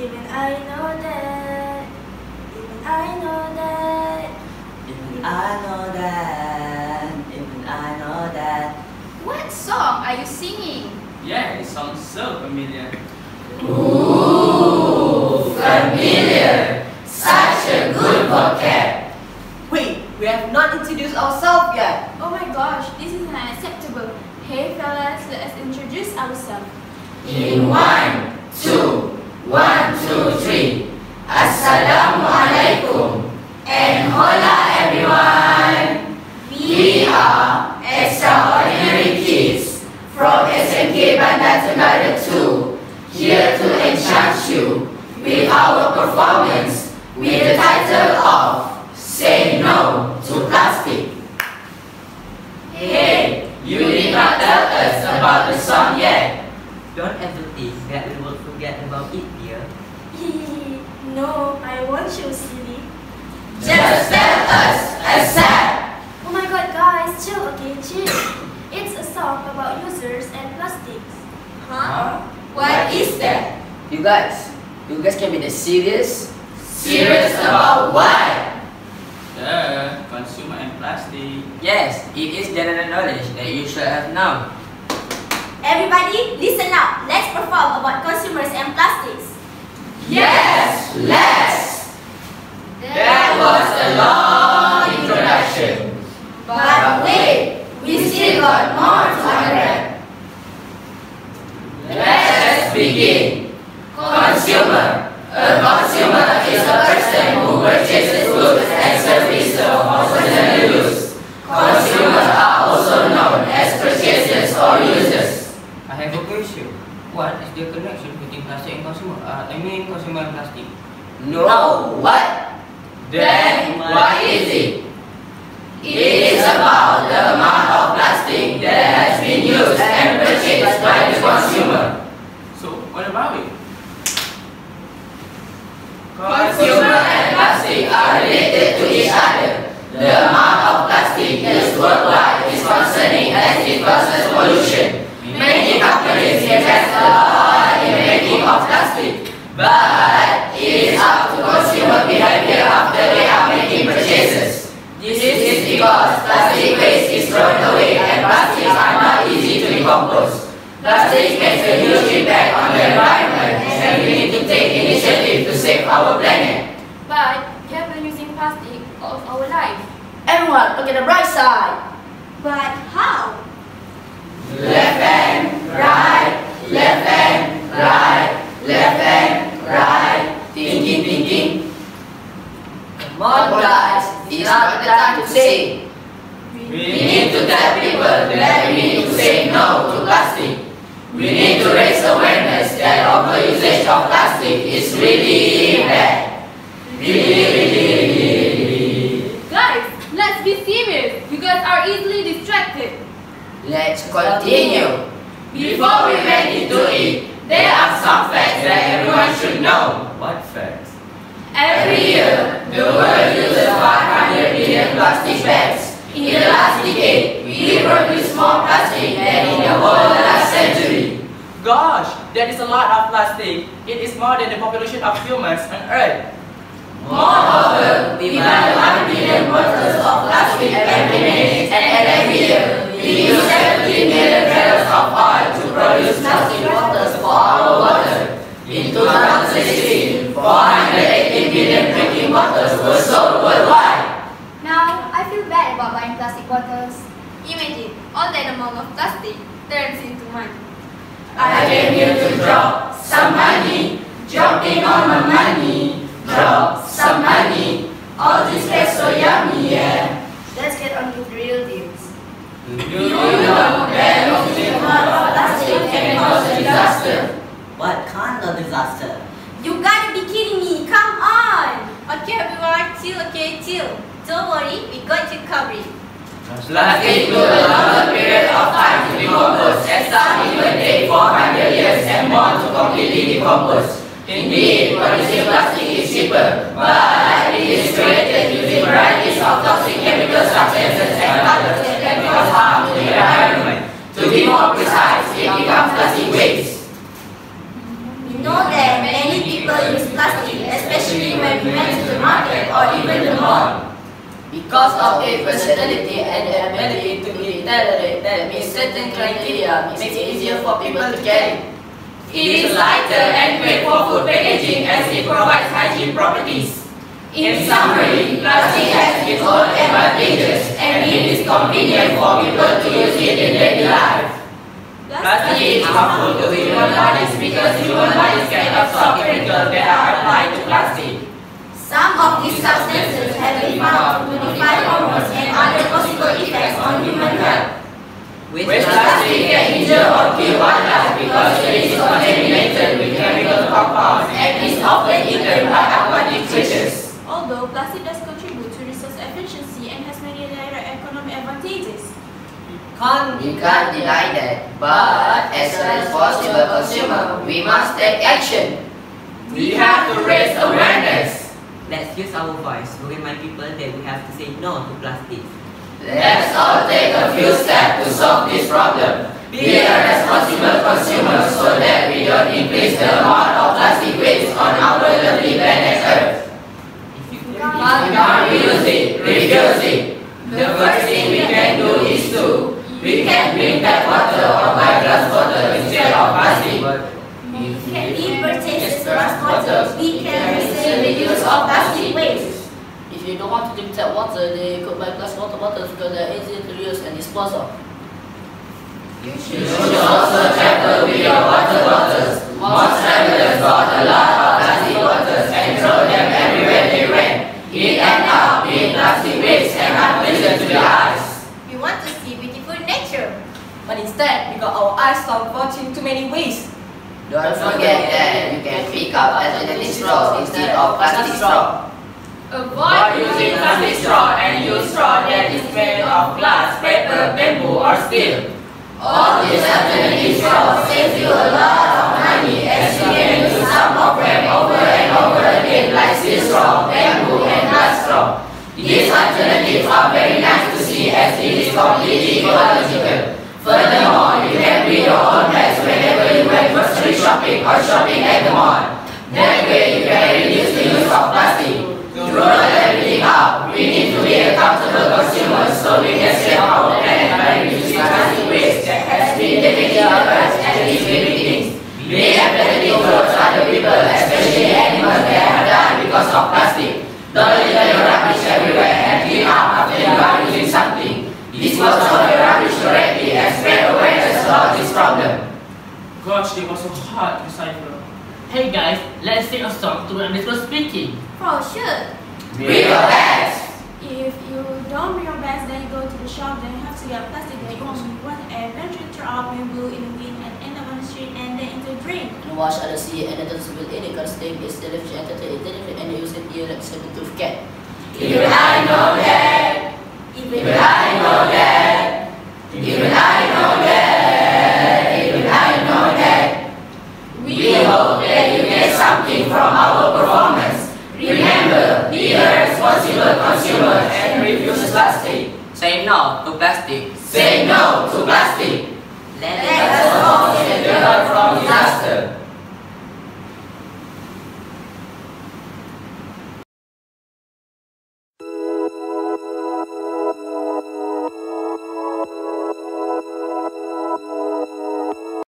Even I know that. Even I know that. Even I know that. Even I know that. What song are you singing? Yeah, it sounds so familiar. Ooh, familiar. Such a good vocab. Wait, we have not introduced ourselves yet. Oh my gosh, this is unacceptable. Hey fellas, let us introduce ourselves. In one, Assalamu alaikum. And hola everyone. We are extraordinary kids from SMK Bandar Tenggara 2 here to enchant you with our performance with the title of Say No to Plastic. Hey, you did not tell us about the song yet. Don't ever think that we will forget about it, dear. No, I won't show silly. Just tell us ASAP. Oh my god, guys, chill, okay, chill. it's a song about users and plastics. Huh? What is that? You guys, you guys can be the serious. Serious about what? Duh, consumer and plastic. Yes, it is general knowledge that you should have known. Everybody, listen up. Let's perform about consumers and plastics. Yes, let's. That was a long introduction. But wait, we still got more to unwrap. Let's begin. Consumer. A consumer is a person who purchases goods and services for personal use. Consumers are also known as purchasers or users. I have a question. What is the connection between plastic and consumer? Uh, I mean consumer plastic. No, what? Then what is it? It is about the amount of plastic that has been used and purchased by the consumer. So, what about it? Consumer and plastic are related to each other. The amount of plastic used worldwide is concerning as it causes pollution. Many companies invest a lot in making of plastic, but it is up to consumer behavior after they are making purchases. This is because plastic waste is thrown away and plastics are not easy to decompose. Plastic makes a huge impact on the environment and we need to take initiative to save our planet. But we have been using plastic all of our life. Everyone, look at the bright side. But right. Thinking, thinking. Come on, guys. It's not the time to sing. We need to tell people that we need to say no to plastic. We need to raise awareness that overusage of plastic is really bad. Really, really, really, really. Guys, let's be serious. You guys are easily distracted. Let's continue. In the last decade, we produced more plastic than in the whole last century. Gosh, that is a lot of plastic. It is more than the population of humans on Earth. Moreover, we buy 1 billion bottles of plastic every minute, and every year, we use 17 million barrels of oil to produce plastic bottles for our water. In 2016, 418 billion drinking bottles were sold worldwide. Now, I feel bad about buying plastic bottles. Imagine, all that amount of plastic turns into money. I came here to drop some money, dropping all my money, drop some money. All this gets so yummy, yeah. Let's get on with the real deals. You know that losing a lot of plastic can cause a disaster. What kind of disaster? You gotta be kidding me, come on! Okay, everyone, chill, okay, chill. Don't worry, we got you covered. Plastic took a decompose, as some even take 400 years and more to completely decompose. Indeed, producing plastic is cheaper, but it is created using varieties of toxic chemical substances and colors that cause harm to the environment. To be more precise, it becomes plastic waste. We know that many people use plastic, especially when we went to the market or even the mall. Because of its versatility and the ability to be that meets certain criteria makes it easier for people to carry. It is lighter and great for food packaging as it provides hygiene properties. In summary, plastic has its own advantages and it is convenient for people to use it in daily life. Plastic is harmful to human bodies because human bodies can absorb chemicals that are applied to plastic. Some of these substances have been found to modify and other possible effects on human health. Waste plastic can injure or kill wildlife because it is contaminated with chemical compounds and is often eaten by aquatic creatures. Although plastic does contribute to resource efficiency and has many direct economic advantages, Can't You can't deny that, but as a responsible consumer, we must take action. We have to raise awareness. Let's use our voice to remind people that we have to say no to plastic. Let's all take a few steps to solve this problem. Be a responsible consumer so that we don't increase the amount of plastic waste on our lovely planet Earth. If you We can't reuse it, refuse it. The first thing we can do is to we can bring back water or buy glass bottle instead of plastic. Of plastic waste. If you don't want to drink tap water, they could buy glass water bottles because they're easy to use and dispose of. You You should also travel with your water bottles. Most travelers got a lot of plastic bottles and throw them everywhere they went. It ends up being plastic waste and unpleasant to the eyes. We want to see beautiful nature. But instead, we got our eyes stopped watching too many ways. Don't forget that you can pick up alternative straws instead of plastic straw. Avoid using plastic straw and use straw that is made of glass, paper, bamboo or steel. All these alternative straws save you a lot of money as you can use some of them over and over again like steel straw, bamboo and glass straw. These alternatives are very nice to see as it is completely ecological. Shopping or shopping at the mall. That way you can reduce the use of plastic. To roll everything up, we need to be accountable consumers so we can save our planet by reducing plastic waste that has been damaging our earth and its living things. Be empathetic towards other people, especially animals that have died because of plastic. Don't litter your rubbish everywhere and clean up after you are using something. Dispose of Gosh, it was so hard to decipher. Hey guys, let's sing a song to understand speaking. For sure. Bring your bags. If you don't bring your bags, then you go to the shop, then you have to get plastic then bag on one and eventually throw out bamboo in the wind and end up on the street and then into a drain. And wash other sea and it doesn't spill in it because they is television entertainment and they use it here like seven tooth cat. Even I know that. Even I know that. Say no to plastic. Say no to plastic.